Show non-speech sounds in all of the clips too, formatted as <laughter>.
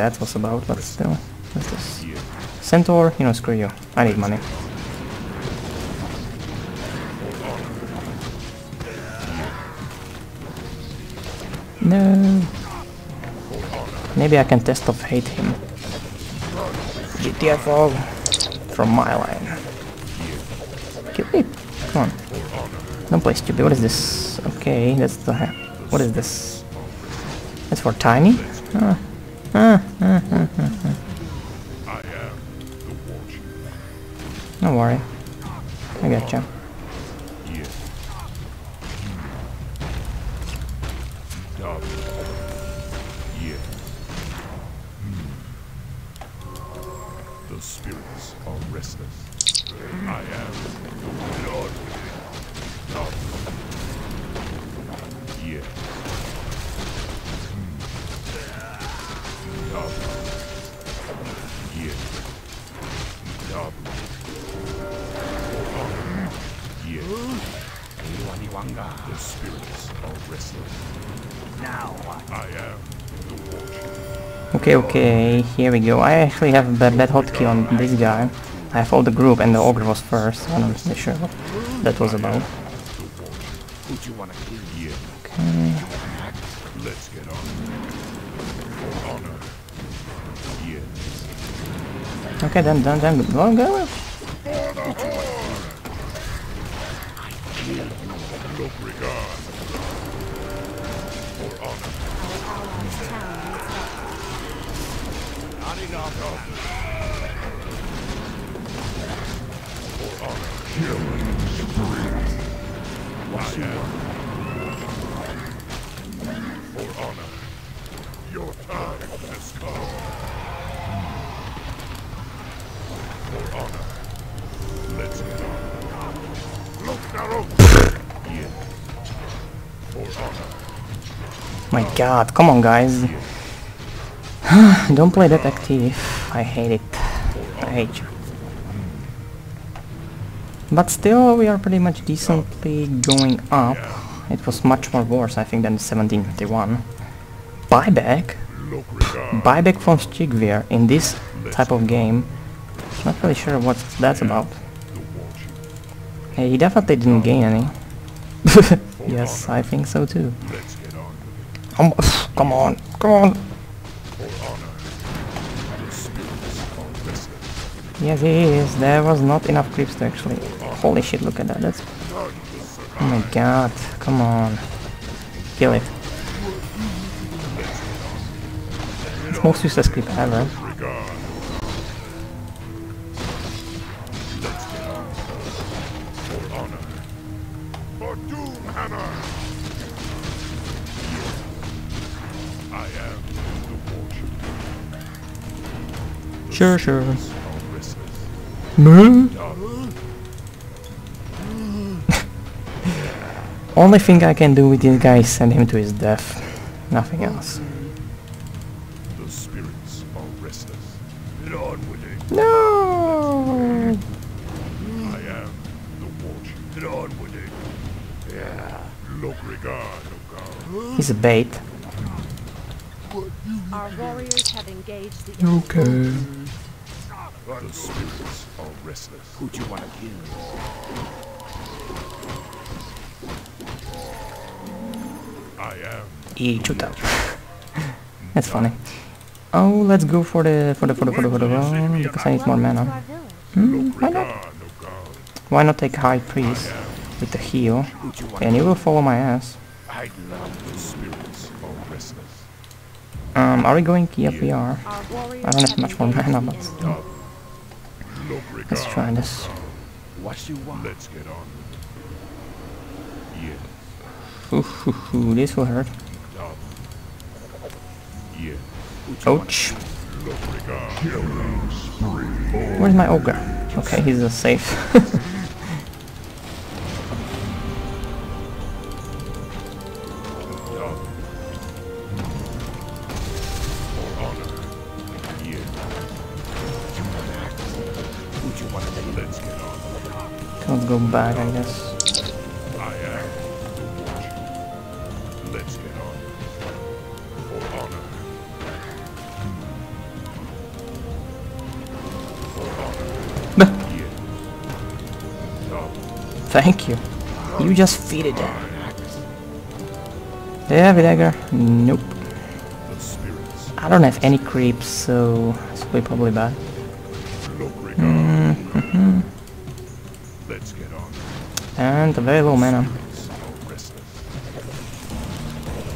that was about, but still. What's this? Centaur, you know, screw you. I need money. No. Maybe I can test of hate him. GTFO from my line. Kill it. Come on. Don't play stupid. What is this? Okay, that's the. What is this? That's for tiny. Ah. Ah, ah, ah, ah, ah. Don't worry. I gotcha. The spirits are restless. Now I am the watcher. Okay, okay, here we go. I actually have a bad, bad hotkey on this guy. I have all the group and the ogre was first. I'm not really sure what that was about. Who you want to kill? Okay. Let's get on. For honor. Yeah. Okay, then, then, then, go, go. Regard. My god, come on guys. <sighs> Don't play that active. I hate it. I hate you. But still, we are pretty much decently going up. It was much more worse, I think, than 1751. Buyback? Buyback from Stigvir in this type of game. Not really sure what that's about. Hey, he definitely didn't gain any. <laughs> yes, I think so too. Come on, come on. Yes, he is. There was not enough creeps to actually. Holy shit! Look at that. That's. Oh my god! Come on. Kill it. It's most useless creep ever. Watcher. Sure, sure. Are restless. <laughs> Moo? Only thing I can do with this guy is send him to his death. Nothing else. The spirits are restless. Get on with it. No! I am the watcher. Get on with it. Yeah. Look regard, O God. He's a bait. Our warriors have engaged the enemy. Okay. The spirits are restless. Who do you want to kill? I am. E shoot out. That's funny. Oh, let's go for the for the for the for the for the one because I need more mana. Hmm, why not? Regard, O Why not take High Priest with the heal? And you will follow my ass. I love spirits are restless. Um, are we going? Yep, we are. I don't have much more mana, the but Let's try this. What you want? Let's get on. Yeah. Ooh, hoo, hoo, this will hurt. Dog. Yeah. Ouch. Look regard. Killing spree. Where's my ogre? Okay, he's a safe. <laughs> go back, I guess. Let's get on. For honor. Thank you. You just feed it. there. you have? Nope. I don't have any creeps, so it's probably bad. And a very low mana. Spirits are restless.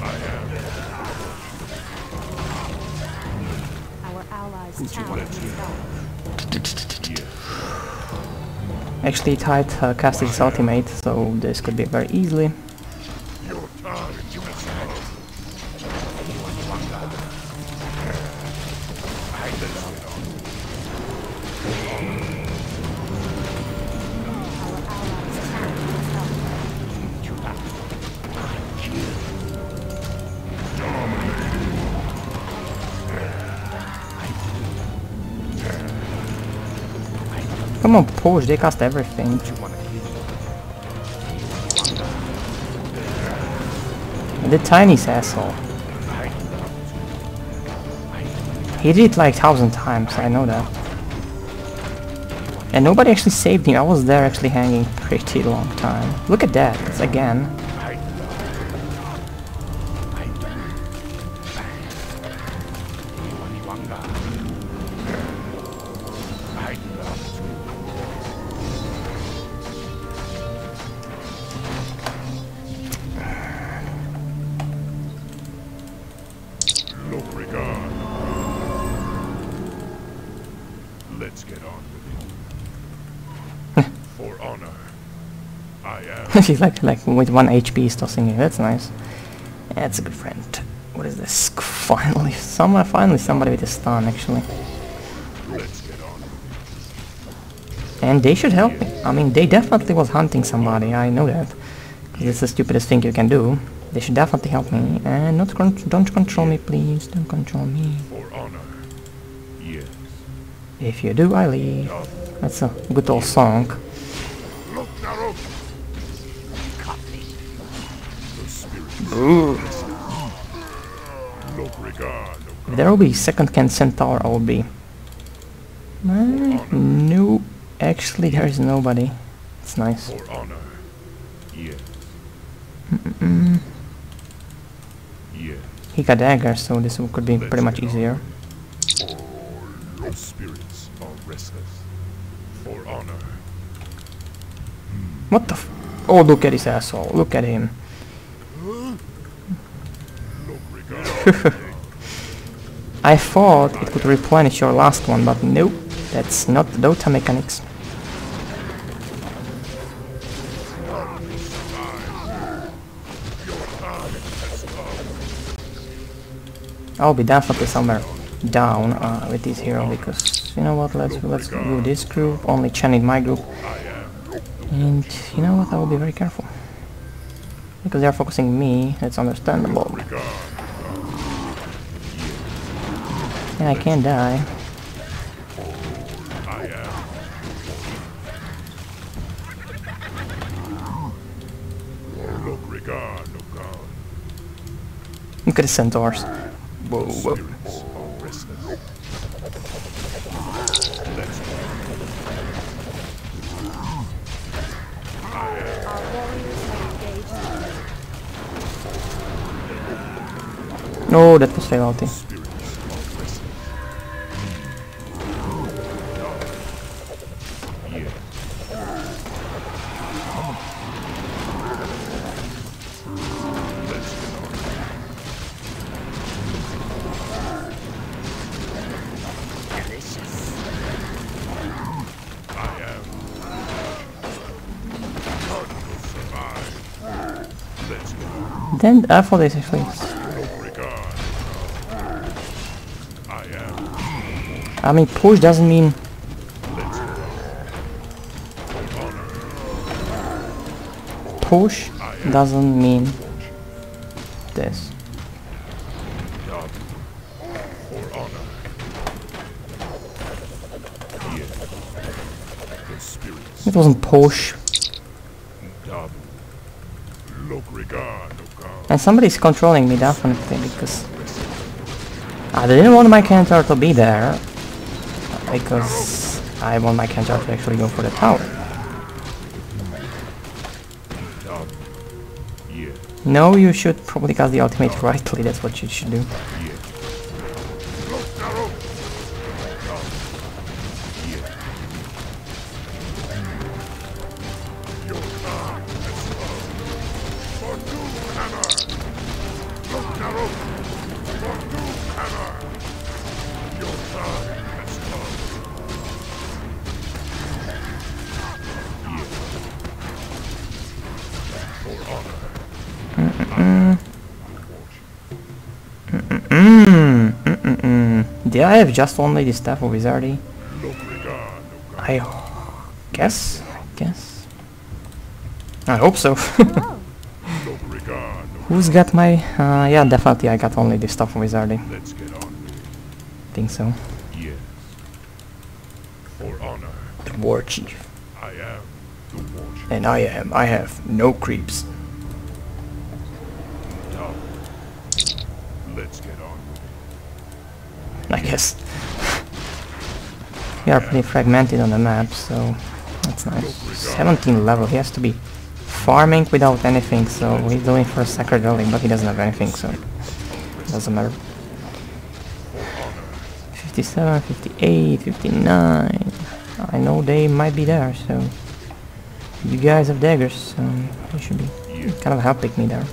I am Our allies' tower is Actually, Tide uh, casted his ultimate, so this could be very easily. Come on, push, they cast everything. The tiny asshole. He did it like thousand times, I know that. And nobody actually saved him, I was there actually hanging pretty long time. Look at that, it's again. <laughs> She's like like with one HP still singing, that's nice. That's a good friend. What is this? <laughs> Finally, someone, finally somebody with a stun actually. let's get on And they should help me. I mean, they definitely was hunting somebody. I know that. It's the stupidest thing you can do. They should definitely help me. And not con don't control me, please. Don't control me. For honor. Yes. If you do, I leave. That's a good old song. Regard. If there will be second can centaur, I will be. Uh, no, actually there is nobody. It's nice. For honor. Yes. Yes. He got dagger, so this could be pretty much easier. Spirits are restless. For honor. What the f- Oh, look at his asshole. Look at him. Look regard. <laughs> I thought it could replenish your last one, but nope. That's not the Dota mechanics. I'll be definitely somewhere down uh, with this hero because you know what? Let's let's do this group. Only Chen in my group, and you know what? I will be very careful because they are focusing me. It's understandable, and I can't die. Look at the centaurs. Whoa, whoa. No, that was fail Then I thought this actually. I mean, push doesn't mean push doesn't mean this. It wasn't push. Look regard. And somebody's controlling me definitely because I didn't want my Centaur to be there because I want my Centaur to actually go for the tower. No, you should probably cast the ultimate rightly, that's what you should do. Did I have just only the staff of wizardry? Look, regard, no I guess, I guess. I hope so. Hello. Look, regard, no Who's got my... Uh, yeah, definitely I got only the staff of wizardry. Let's get on with it. think so. Yes. For honor, The war chief. I am the warchief. And I am, I have no creeps. Now, let's get on with it. I guess. we are pretty fragmented on the map, so that's nice. 17 level, he has to be farming without anything, so he's doing for a sacred relic, but he doesn't have anything, so doesn't matter. 57, 58, 59. I know they might be there, so you guys have daggers, so you should be kind of helping me there.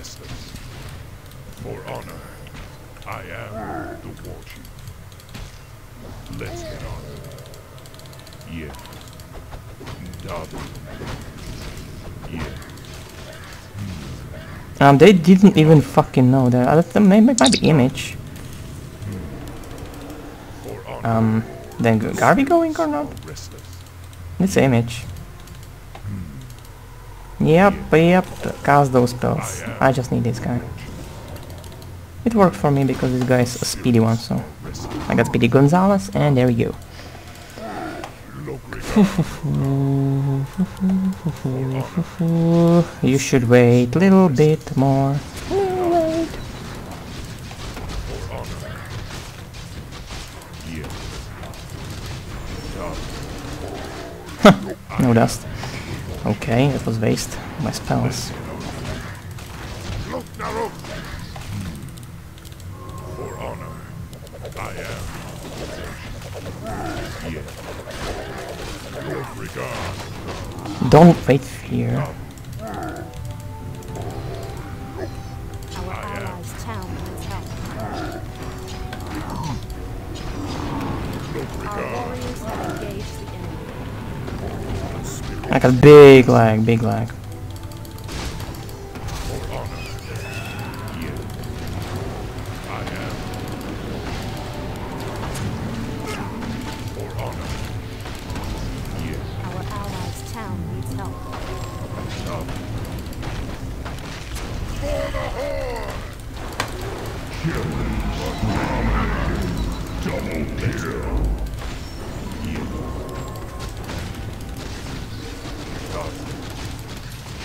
Restless. For honor, I am the warchief. Let's get on. Yeah. Um, they didn't even fucking know that. Uh, maybe might be image. Um, then Garvey going or not? restless. It's image. Yep, yep. Cast those spells. I just need this guy. It worked for me because this guy is a speedy one, so I got Speedy Gonzalez, and there we go. You should wait a little bit more. <laughs> No dust. Okay, that was waste. My spells. For honor, I am. Don't wait fear. Yeah. Our allies' town needs help. Double. Double kill.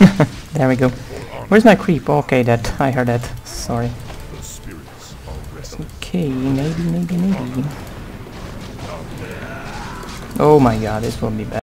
<laughs> There we go. Where's my creep? Okay, that. I heard that. Sorry. Okay, maybe, maybe, maybe. Oh my god, this will be bad.